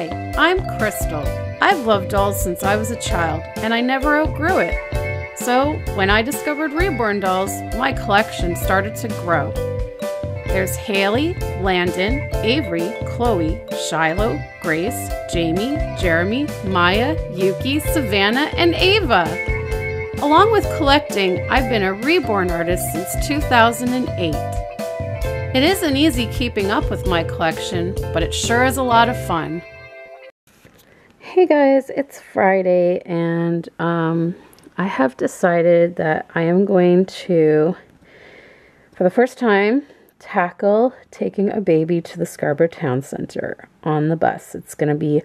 Hi, I'm Krystle. I've loved dolls since I was a child, and I never outgrew it. So, when I discovered reborn dolls, my collection started to grow. There's Hayley, Landon, Avery, Chloe, Shiloh, Grace, Jamie, Jeremy, Maya, Yuki, Savannah, and Ava. Along with collecting, I've been a reborn artist since 2008. It isn't easy keeping up with my collection, but it sure is a lot of fun. Hey guys, it's Friday and um, I have decided that I am going to, for the first time, tackle taking a baby to the Scarborough Town Centre on the bus. It's going to be a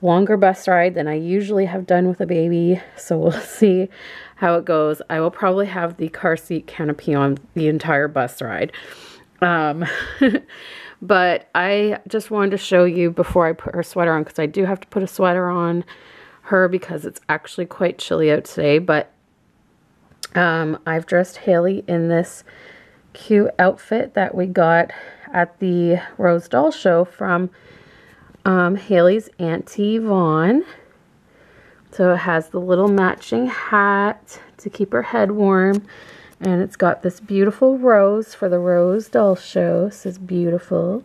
longer bus ride than I usually have done with a baby, so we'll see how it goes. I will probably have the car seat canopy on the entire bus ride. Um, but I just wanted to show you before I put her sweater on because I do have to put a sweater on her because it's actually quite chilly out today. But um, I've dressed Hayley in this cute outfit that we got at the Rose Doll Show from um, Hayley's Auntie Vaughn. So it has the little matching hat to keep her head warm. And it's got this beautiful rose for the Rose Doll Show. This is beautiful.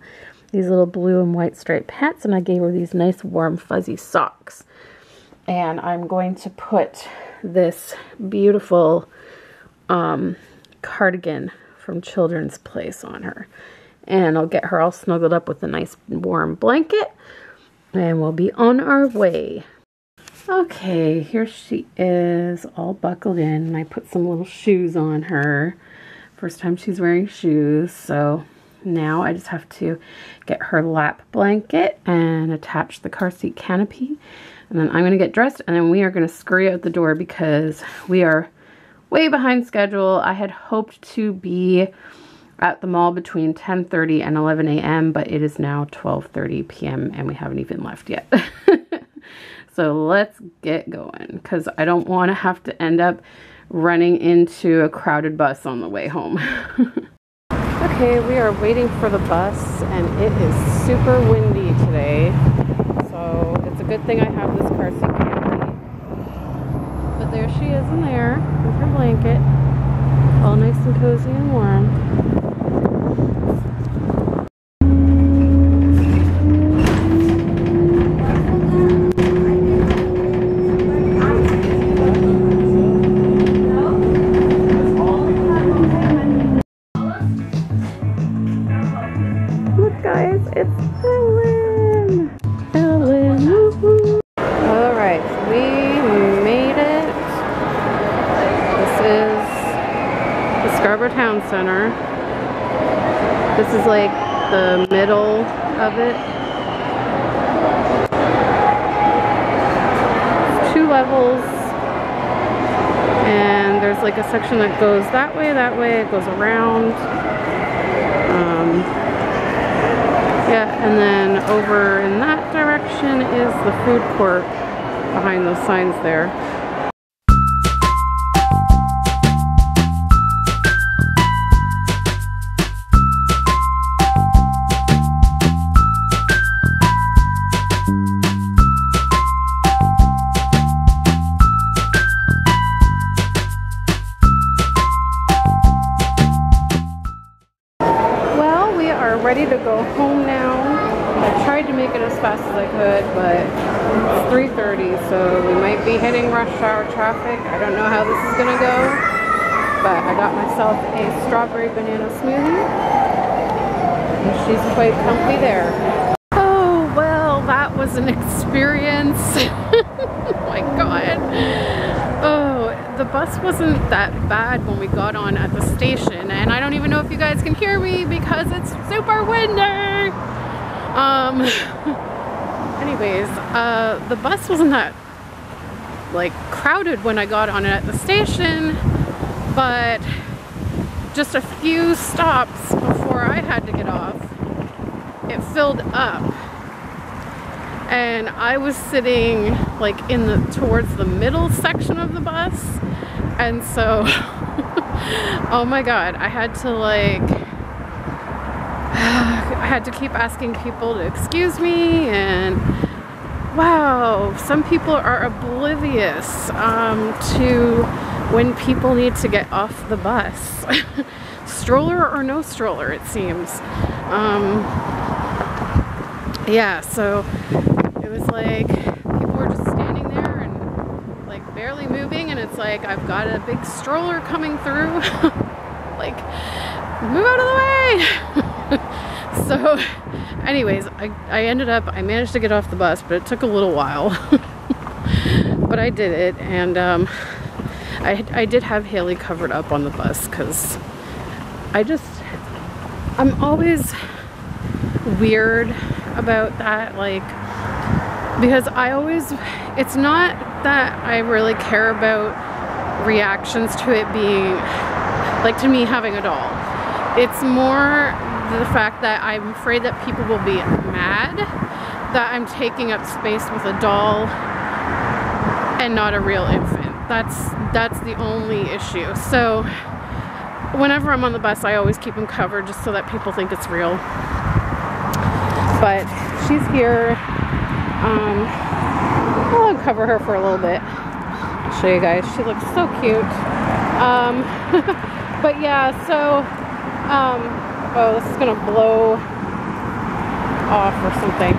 These little blue and white striped pants. And I gave her these nice warm fuzzy socks. And I'm going to put this beautiful um, cardigan from Children's Place on her. And I'll get her all snuggled up with a nice warm blanket. And we'll be on our way. Okay, here she is all buckled in. I put some little shoes on her. First time she's wearing shoes, so now I just have to get her lap blanket and attach the car seat canopy. And then I'm going to get dressed and then we are going to scurry out the door because we are way behind schedule. I had hoped to be at the mall between 10.30 and 11 a.m. but it is now 12.30 p.m. and we haven't even left yet. So let's get going because I don't want to have to end up running into a crowded bus on the way home. okay, we are waiting for the bus and it is super windy today. So it's a good thing I have this car seat. But there she is in there with her blanket, all nice and cozy and warm. Center. This is like the middle of it. Two levels and there's like a section that goes that way, that way, it goes around. Um, yeah, and then over in that direction is the food court behind those signs there. She's quite comfy there. Oh, well, that was an experience. oh my god. Oh, the bus wasn't that bad when we got on at the station and I don't even know if you guys can hear me because it's super windy. Um, anyways, uh, the bus wasn't that like crowded when I got on it at the station, but just a few stops before I had to get off, it filled up and I was sitting like in the towards the middle section of the bus and so oh my god I had to like I had to keep asking people to excuse me and wow, some people are oblivious um, to when people need to get off the bus. stroller or no stroller, it seems. Um, yeah, so it was like people were just standing there and like barely moving, and it's like I've got a big stroller coming through. like, move out of the way! so, anyways, I, I ended up, I managed to get off the bus, but it took a little while. but I did it, and um, I, I did have Hayley covered up on the bus because I just, I'm always weird about that, like, because I always, it's not that I really care about reactions to it being, like to me having a doll. It's more the fact that I'm afraid that people will be mad that I'm taking up space with a doll and not a real infant. That's that's the only issue. So whenever I'm on the bus, I always keep them covered just so that people think it's real. But she's here. Um, I'll uncover her for a little bit. Show you guys. She looks so cute. Um, but yeah, so, um, oh, this is gonna blow off or something.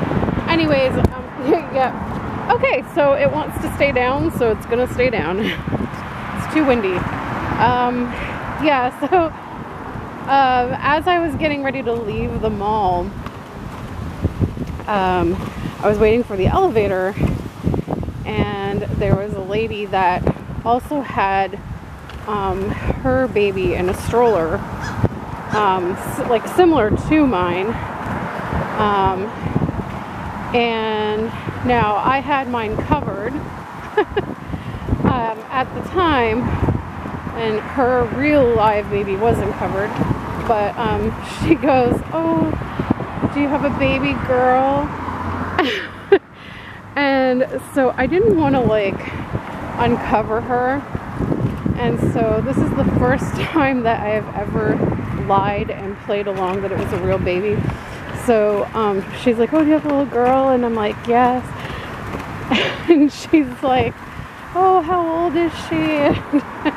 Anyways, um, yeah. Okay, so it wants to stay down, so it's gonna stay down. it's too windy. Um, yeah, so uh, as I was getting ready to leave the mall, um, I was waiting for the elevator, and there was a lady that also had um, her baby in a stroller, um, like similar to mine. Um, and now I had mine covered um, at the time and her real live baby wasn't covered. But um, she goes, Oh, do you have a baby girl? and so I didn't want to like uncover her. And so this is the first time that I have ever lied and played along that it was a real baby. So um, she's like, Oh, do you have a little girl? And I'm like, Yes. and she's like, Oh, how old is she?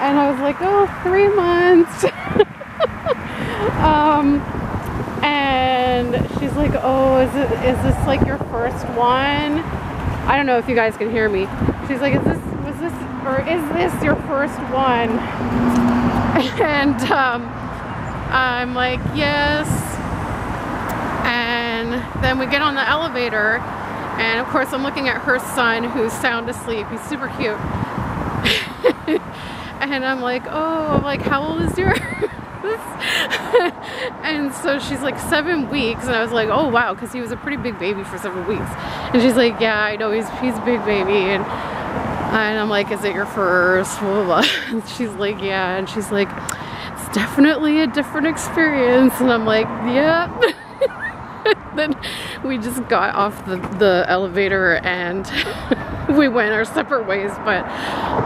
And I was like, oh, three months. um, and she's like, oh, is, it, is this like your first one? I don't know if you guys can hear me. She's like, is this, was this, or is this your first one? And um, I'm like, yes. And then we get on the elevator, and of course, I'm looking at her son who's sound asleep. He's super cute. and I'm like, oh, I'm like, how old is yours? and so she's like seven weeks and I was like oh wow because he was a pretty big baby for seven weeks. And she's like yeah I know he's he's a big baby and and I'm like is it your first? Blah, blah, blah. she's like yeah and she's like it's definitely a different experience. And I'm like yep. Then we just got off the, the elevator and we went our separate ways but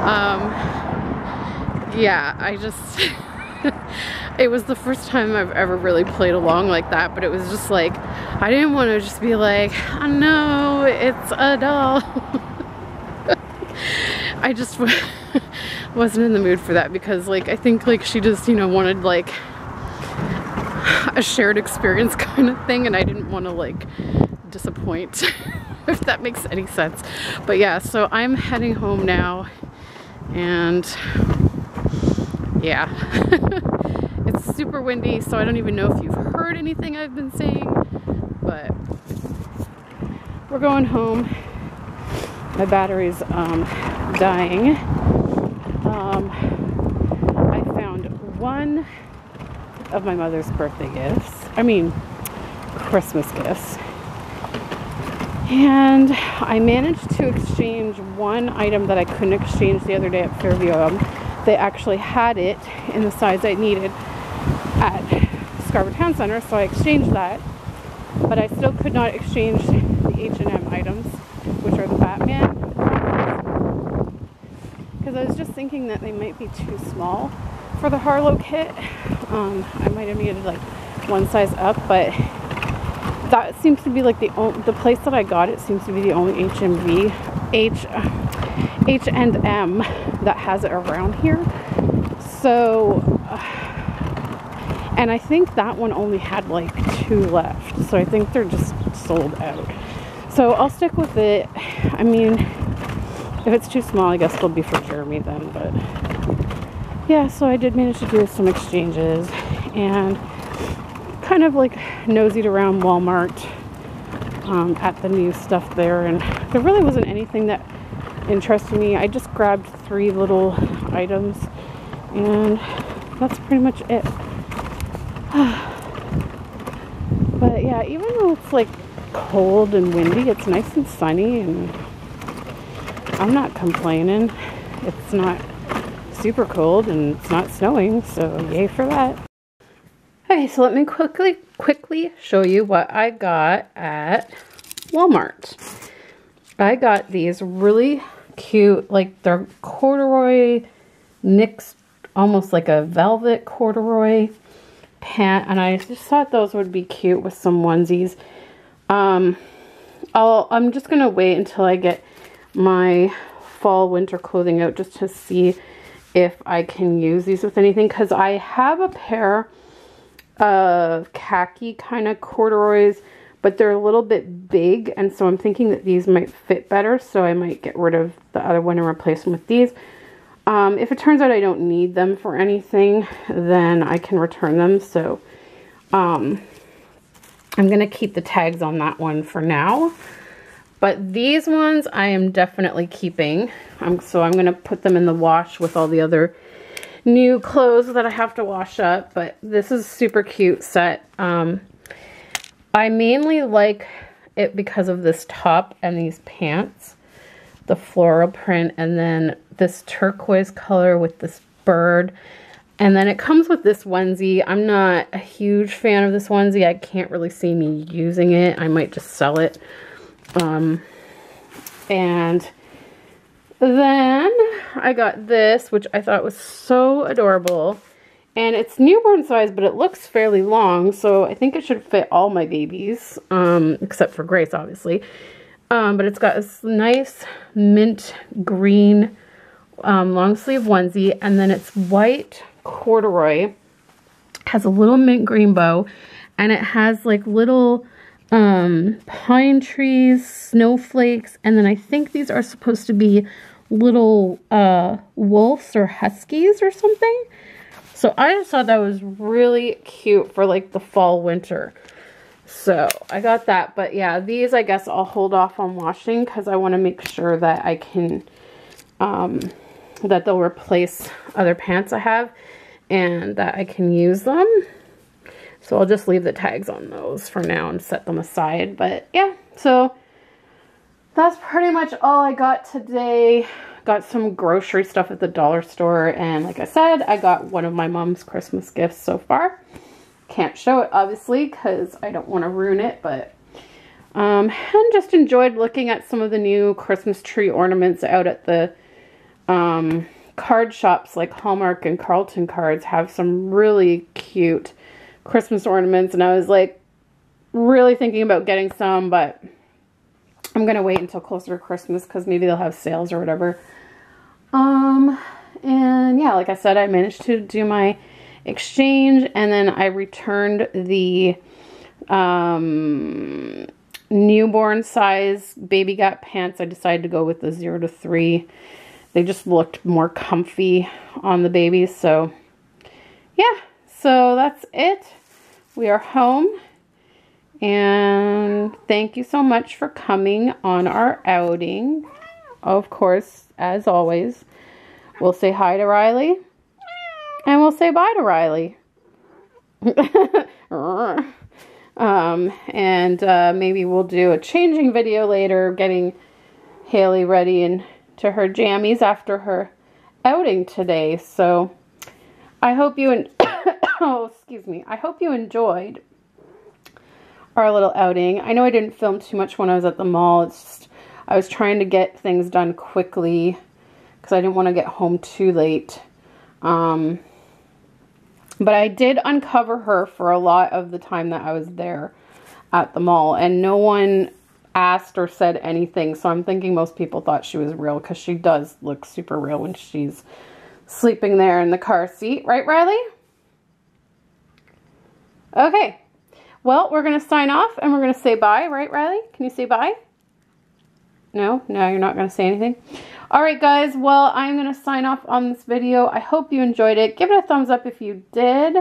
um yeah, I just, it was the first time I've ever really played along like that, but it was just like, I didn't want to just be like, oh no, it's a doll. I just wasn't in the mood for that because like, I think like she just, you know, wanted like a shared experience kind of thing and I didn't want to like disappoint if that makes any sense. But yeah, so I'm heading home now and yeah. Super windy, so I don't even know if you've heard anything I've been saying, but we're going home. My battery's um, dying. Um, I found one of my mother's birthday gifts. I mean, Christmas gifts. And I managed to exchange one item that I couldn't exchange the other day at Fairview they actually had it in the size I needed Scarborough Town Centre, so I exchanged that. But I still could not exchange the H&M items, which are the Batman. Because I was just thinking that they might be too small for the Harlow kit. Um, I might have needed like one size up, but that seems to be like the only, the place that I got it seems to be the only HMV H H and M that has it around here. So and I think that one only had like two left. So I think they're just sold out. So I'll stick with it. I mean, if it's too small, I guess it'll be for Jeremy then, but yeah, so I did manage to do some exchanges and kind of like nosed around Walmart um, at the new stuff there, and there really wasn't anything that interested me. I just grabbed three little items, and that's pretty much it. but yeah, even though it's like cold and windy, it's nice and sunny, and I'm not complaining. It's not super cold and it's not snowing, so yay for that. Okay, so let me quickly quickly show you what I got at Walmart. I got these really cute, like they're corduroy mixed, almost like a velvet corduroy pant, and I just thought those would be cute with some onesies. Um, I'll, I'm just gonna wait until I get my fall winter clothing out just to see if I can use these with anything because I have a pair of khaki kind of corduroys but they're a little bit big and so I'm thinking that these might fit better so I might get rid of the other one and replace them with these. Um, if it turns out I don't need them for anything then I can return them so um, I'm going to keep the tags on that one for now. But these ones I am definitely keeping. Um, so I'm going to put them in the wash with all the other new clothes that I have to wash up. But this is super cute set. Um, I mainly like it because of this top and these pants. The floral print and then this turquoise color with this bird. And then it comes with this onesie. I'm not a huge fan of this onesie. I can't really see me using it. I might just sell it. Um, and then I got this, which I thought was so adorable. And it's newborn size, but it looks fairly long, so I think it should fit all my babies, um, except for Grace, obviously. Um, but it's got this nice mint green um, long sleeve onesie, and then it's white corduroy, has a little mint green bow, and it has like little um, pine trees, snowflakes, and then I think these are supposed to be little uh, wolves or huskies or something. So I just thought that was really cute for like the fall winter. So I got that. But yeah, these I guess I'll hold off on washing because I want to make sure that I can, um, that they'll replace other pants I have and that I can use them. So I'll just leave the tags on those for now and set them aside. But yeah, so that's pretty much all I got today. Got some grocery stuff at the dollar store. And like I said, I got one of my mom's Christmas gifts so far. Can't show it, obviously, because I don't want to ruin it. But um, and just enjoyed looking at some of the new Christmas tree ornaments out at the um, card shops like Hallmark and Carlton Cards have some really cute Christmas ornaments and I was like really thinking about getting some, but I'm going to wait until closer to Christmas because maybe they'll have sales or whatever. Um, and yeah, like I said, I managed to do my exchange and then I returned the um, newborn size baby gap pants. I decided to go with the zero to three. They just looked more comfy on the babies. So yeah, so that's it. We are home. And thank you so much for coming on our outing. Of course, as always, we'll say hi to Riley. And we'll say bye to Riley. um, and uh, maybe we'll do a changing video later, getting Hayley ready and to her jammies after her outing today. So I hope you oh, excuse me. I hope you enjoyed our little outing. I know I didn't film too much when I was at the mall. It's just, I was trying to get things done quickly because I didn't want to get home too late. Um, but I did uncover her for a lot of the time that I was there. at the mall and no one asked or said anything. So I'm thinking most people thought she was real because she does look super real when she's sleeping there in the car seat. Right, Riley? Okay. Well, we're going to sign off and we're going to say bye. Right, Riley? Can you say bye? No? No, you're not going to say anything? Alright guys, well I'm going to sign off on this video. I hope you enjoyed it. Give it a thumbs up if you did.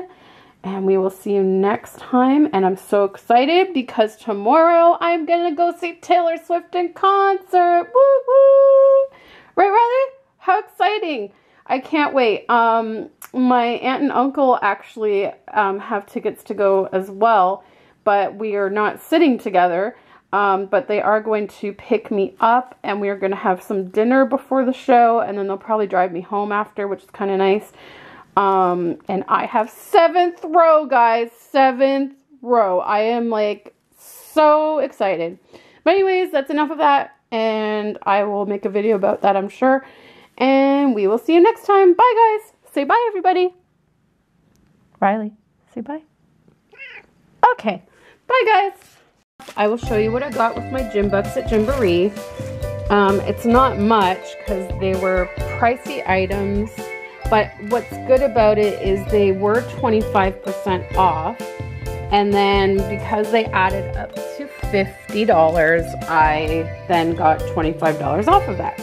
And we will see you next time. And I'm so excited because tomorrow I'm going to go see Taylor Swift in concert. Woo woo! Right, Riley? How exciting! I can't wait. Um, my aunt and uncle actually um, have tickets to go as well, but we are not sitting together. Um, but they are going to pick me up and we are going to have some dinner before the show and then they'll probably drive me home after, which is kind of nice. Um, and I have seventh row, guys. Seventh row. I am like so excited. But anyways, that's enough of that. And I will make a video about that, I'm sure. And we will see you next time. Bye, guys. Say bye, everybody. Riley, say bye. Okay. Bye, guys. I will show you what I got with my gym bucks at Gymboree. Um, it's not much because they were pricey items. But what's good about it is they were 25% off. And then because they added up to $50, I then got $25 off of that.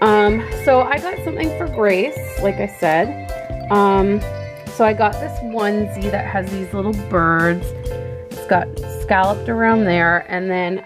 Um, so I got something for Grace, like I said. Um, so I got this onesie that has these little birds. It's got scalloped around there. And then